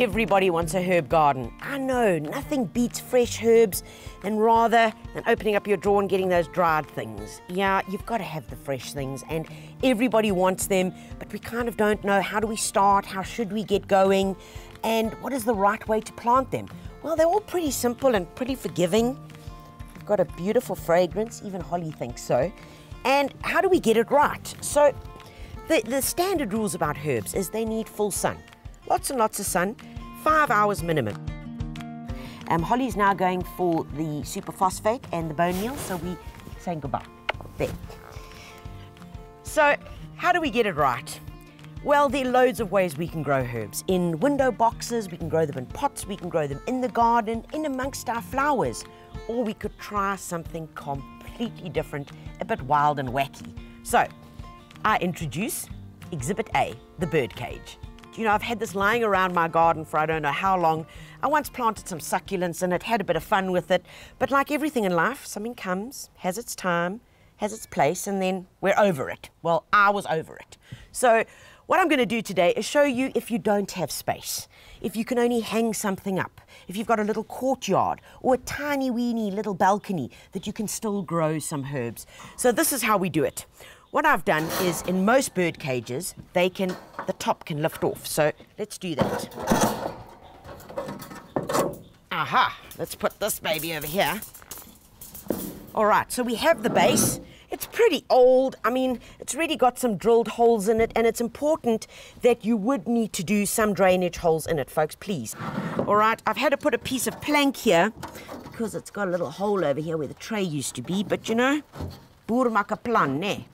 Everybody wants a herb garden. I know, nothing beats fresh herbs and rather than opening up your drawer and getting those dried things. Yeah, you've got to have the fresh things and everybody wants them, but we kind of don't know how do we start, how should we get going, and what is the right way to plant them? Well, they're all pretty simple and pretty forgiving. They've got a beautiful fragrance, even Holly thinks so. And how do we get it right? So the, the standard rules about herbs is they need full sun. Lots and lots of sun, five hours minimum. Um, Holly's now going for the superphosphate and the bone meal, so we saying goodbye. There. So, how do we get it right? Well, there are loads of ways we can grow herbs. In window boxes, we can grow them in pots, we can grow them in the garden, in amongst our flowers. Or we could try something completely different, a bit wild and wacky. So, I introduce Exhibit A, the bird cage. You know, I've had this lying around my garden for I don't know how long. I once planted some succulents in it, had a bit of fun with it. But like everything in life, something comes, has its time, has its place, and then we're over it. Well, I was over it. So what I'm going to do today is show you if you don't have space, if you can only hang something up, if you've got a little courtyard or a tiny weeny little balcony that you can still grow some herbs. So this is how we do it. What I've done is in most bird cages, they can, the top can lift off. So let's do that. Aha, let's put this baby over here. All right, so we have the base. It's pretty old. I mean, it's really got some drilled holes in it, and it's important that you would need to do some drainage holes in it, folks, please. All right, I've had to put a piece of plank here because it's got a little hole over here where the tray used to be, but you know, boer plan, ne?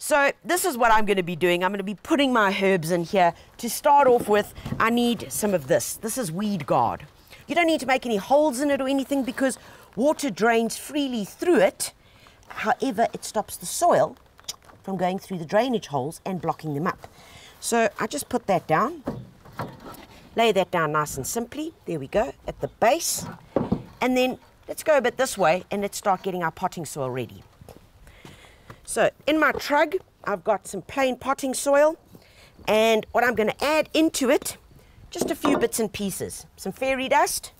So this is what I'm going to be doing. I'm going to be putting my herbs in here. To start off with, I need some of this. This is weed guard. You don't need to make any holes in it or anything because water drains freely through it. However, it stops the soil from going through the drainage holes and blocking them up. So I just put that down, lay that down nice and simply. There we go, at the base. And then let's go a bit this way and let's start getting our potting soil ready. So in my trug, I've got some plain potting soil and what I'm going to add into it, just a few bits and pieces. Some fairy dust.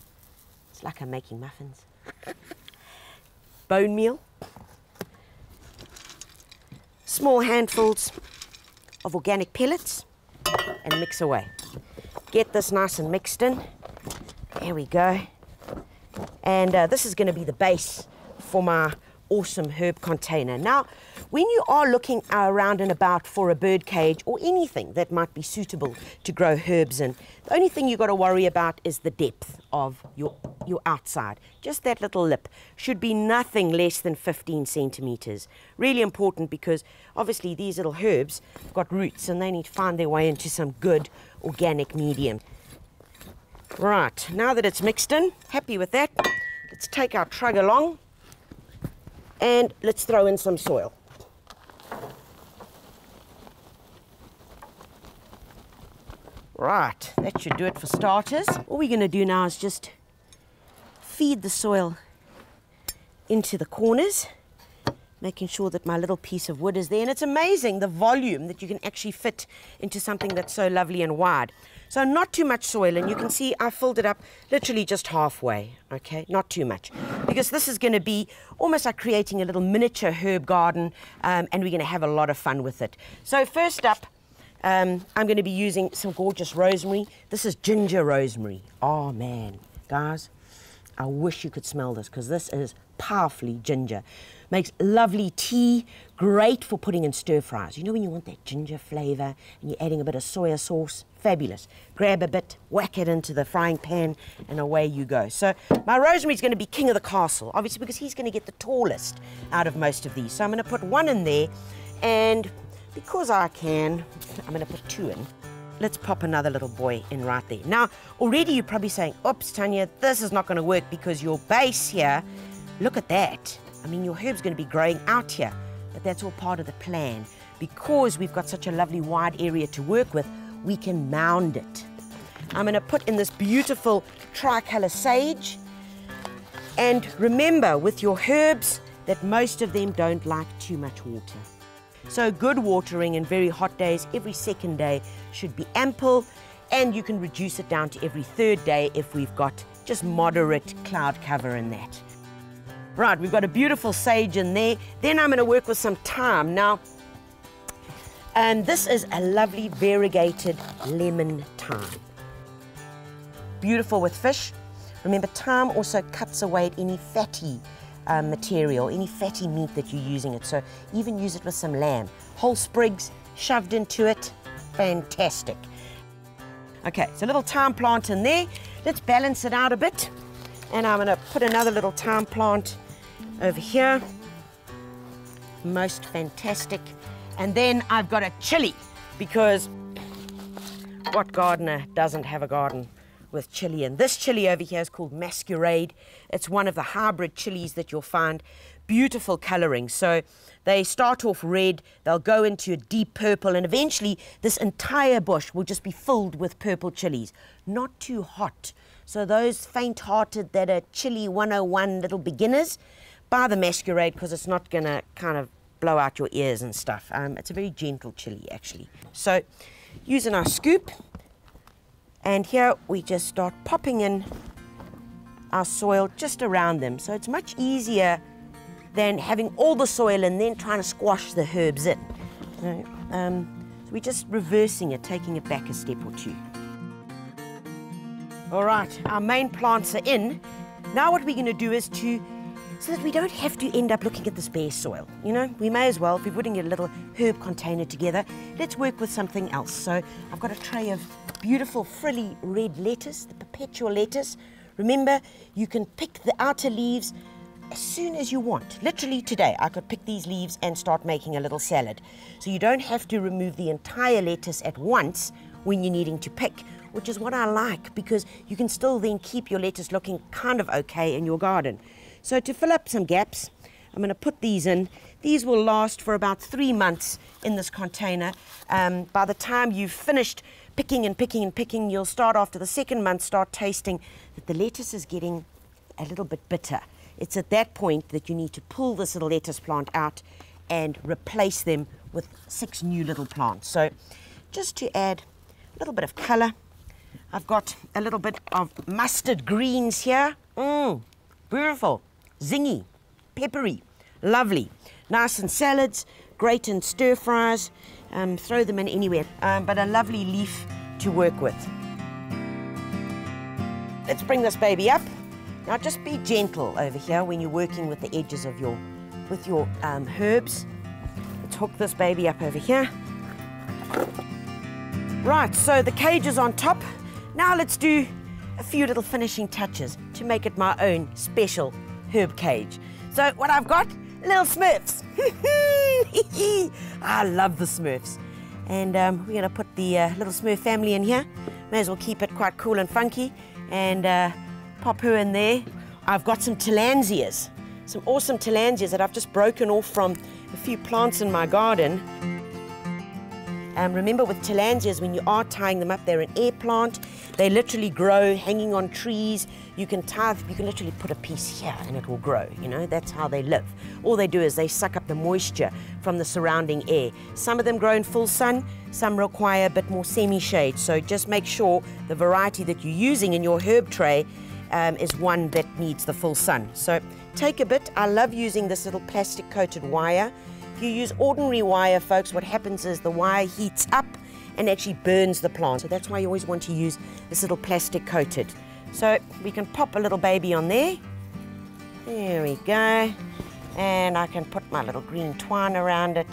It's like I'm making muffins. Bone meal. Small handfuls of organic pellets and mix away. Get this nice and mixed in. There we go. And uh, this is going to be the base for my awesome herb container. Now, when you are looking around and about for a bird cage or anything that might be suitable to grow herbs in, the only thing you've got to worry about is the depth of your, your outside. Just that little lip should be nothing less than 15 centimeters. Really important because obviously these little herbs have got roots and they need to find their way into some good organic medium. Right, now that it's mixed in, happy with that, let's take our trug along and let's throw in some soil. Right, that should do it for starters. All we're going to do now is just feed the soil into the corners, making sure that my little piece of wood is there. And it's amazing the volume that you can actually fit into something that's so lovely and wide. So not too much soil, and you can see I filled it up literally just halfway, okay? Not too much. Because this is going to be almost like creating a little miniature herb garden, um, and we're going to have a lot of fun with it. So first up, um, I'm going to be using some gorgeous rosemary. This is ginger rosemary. Oh man, guys, I wish you could smell this because this is powerfully ginger. Makes lovely tea, great for putting in stir fries. You know when you want that ginger flavour and you're adding a bit of soya sauce? Fabulous. Grab a bit, whack it into the frying pan, and away you go. So my rosemary is going to be king of the castle, obviously because he's going to get the tallest out of most of these. So I'm going to put one in there and because I can, I'm going to put two in. Let's pop another little boy in right there. Now, already you're probably saying, oops, Tanya, this is not going to work because your base here, look at that. I mean, your herb's going to be growing out here, but that's all part of the plan. Because we've got such a lovely wide area to work with, we can mound it. I'm going to put in this beautiful tricolour sage. And remember, with your herbs, that most of them don't like too much water. So good watering in very hot days, every second day should be ample. And you can reduce it down to every third day if we've got just moderate cloud cover in that. Right, we've got a beautiful sage in there. Then I'm going to work with some thyme. Now, and this is a lovely variegated lemon thyme. Beautiful with fish. Remember, thyme also cuts away at any fatty um, material, any fatty meat that you're using it. So even use it with some lamb. Whole sprigs shoved into it, fantastic. Okay, so a little thyme plant in there. Let's balance it out a bit. And I'm gonna put another little thyme plant over here. Most fantastic. And then I've got a chili because what gardener doesn't have a garden with chili? And this chili over here is called Masquerade. It's one of the hybrid chilies that you'll find. Beautiful coloring. So they start off red, they'll go into a deep purple, and eventually this entire bush will just be filled with purple chilies. Not too hot. So those faint-hearted that are chili 101 little beginners, buy the Masquerade because it's not going to kind of blow out your ears and stuff. Um, it's a very gentle chili, actually. So using our scoop, and here we just start popping in our soil just around them. So it's much easier than having all the soil and then trying to squash the herbs in. um, so we're just reversing it, taking it back a step or two. All right, our main plants are in. Now what we're going to do is to so that we don't have to end up looking at this bare soil. You know, we may as well, if we're putting a little herb container together, let's work with something else. So I've got a tray of beautiful frilly red lettuce, the perpetual lettuce. Remember, you can pick the outer leaves as soon as you want. Literally today, I could pick these leaves and start making a little salad. So you don't have to remove the entire lettuce at once when you're needing to pick, which is what I like because you can still then keep your lettuce looking kind of okay in your garden. So to fill up some gaps, I'm going to put these in. These will last for about three months in this container. Um, by the time you've finished picking and picking and picking, you'll start after the second month, start tasting that the lettuce is getting a little bit bitter. It's at that point that you need to pull this little lettuce plant out and replace them with six new little plants. So just to add a little bit of colour, I've got a little bit of mustard greens here. Mmm, beautiful zingy, peppery, lovely. Nice in salads, great in stir fries, um, throw them in anywhere, um, but a lovely leaf to work with. Let's bring this baby up. Now just be gentle over here when you're working with the edges of your, with your um, herbs. Let's hook this baby up over here. Right, so the cage is on top. Now let's do a few little finishing touches to make it my own special herb cage. So what I've got, little Smurfs. I love the Smurfs. And um, we're gonna put the uh, little Smurf family in here. May as well keep it quite cool and funky and uh, pop her in there. I've got some tillandsias, some awesome tillandsias that I've just broken off from a few plants in my garden. Um, remember with tillandsias, when you are tying them up, they're an air plant. They literally grow hanging on trees. You can tie, you can literally put a piece here and it will grow, you know, that's how they live. All they do is they suck up the moisture from the surrounding air. Some of them grow in full sun, some require a bit more semi-shade. So just make sure the variety that you're using in your herb tray um, is one that needs the full sun. So take a bit. I love using this little plastic coated wire if you use ordinary wire, folks, what happens is the wire heats up and actually burns the plant. So that's why you always want to use this little plastic coated. So we can pop a little baby on there. There we go. And I can put my little green twine around it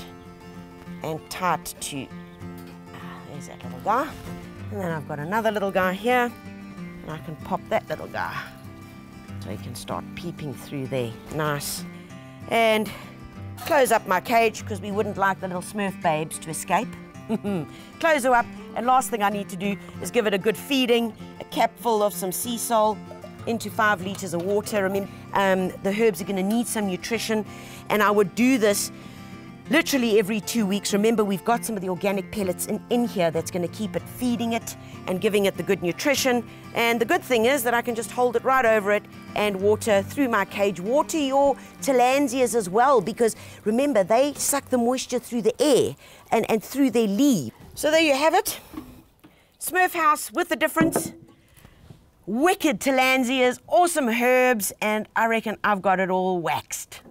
and tie it to, ah, there's that little guy. And then I've got another little guy here. And I can pop that little guy. So he can start peeping through there. Nice. And Close up my cage because we wouldn't like the little Smurf babes to escape. Close her up, and last thing I need to do is give it a good feeding, a cap full of some sea salt into five litres of water. Remember, um, the herbs are going to need some nutrition, and I would do this literally every two weeks. Remember, we've got some of the organic pellets in, in here that's going to keep it feeding it and giving it the good nutrition. And the good thing is that I can just hold it right over it and water through my cage. Water your tillandsias as well, because remember, they suck the moisture through the air and, and through their leaves. So there you have it. Smurf house with the difference. Wicked Tillandsias, awesome herbs, and I reckon I've got it all waxed.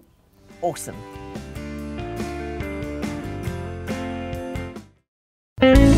Awesome. Thank you.